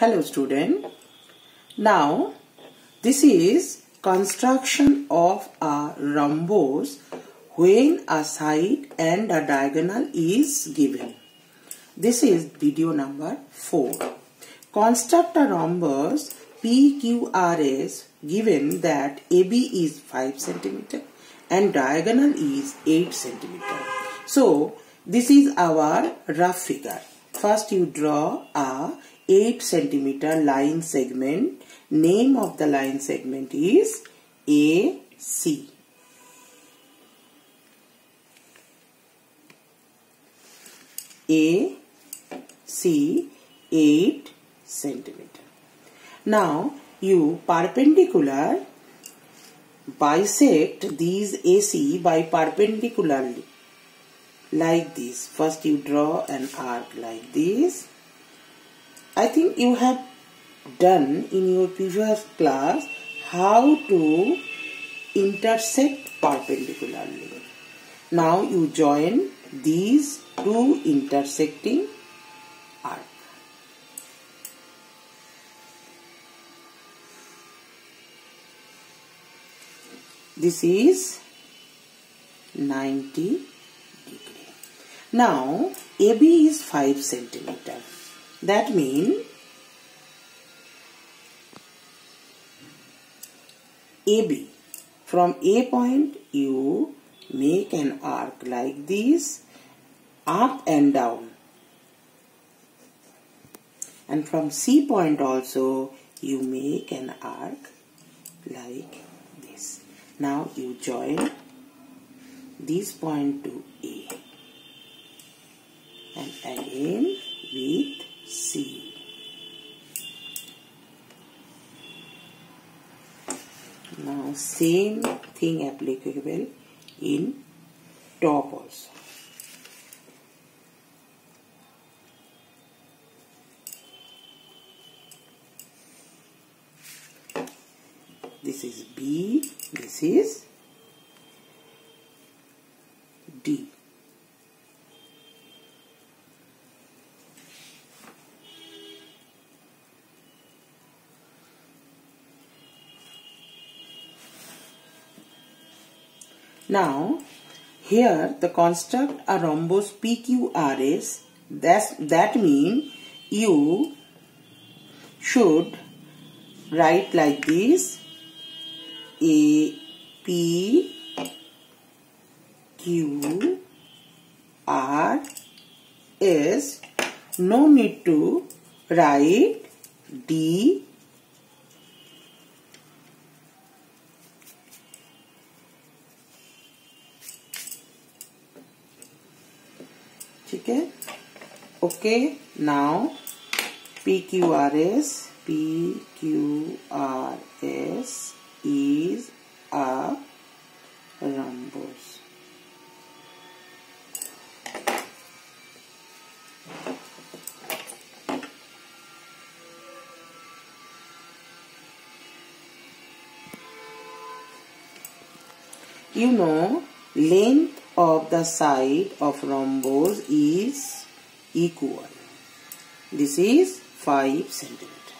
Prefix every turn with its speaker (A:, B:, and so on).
A: Hello student. Now this is construction of a rhombus when a side and a diagonal is given. This is video number 4. Construct a rhombus PQRS given that AB is 5 cm and diagonal is 8 cm. So this is our rough figure. First you draw a 8 centimeter line segment. Name of the line segment is AC. AC 8 centimeter. Now you perpendicular bisect these AC by perpendicularly like this. First you draw an arc like this I think you have done in your previous class how to intersect perpendicularly. Now you join these two intersecting arc. This is 90 degree. Now AB is 5 centimeter. That means AB. From A point you make an arc like this up and down. And from C point also you make an arc like this. Now you join this point to A and again with C. Now same thing applicable in top also. This is B, this is D. Now, here the construct a rhombus PQRS, that's, that means you should write like this A, P, Q, R, S. No need to write D, है okay now P Q R S P Q R S is a rhombus you know length of the side of rhombus is equal. This is 5 centimeter.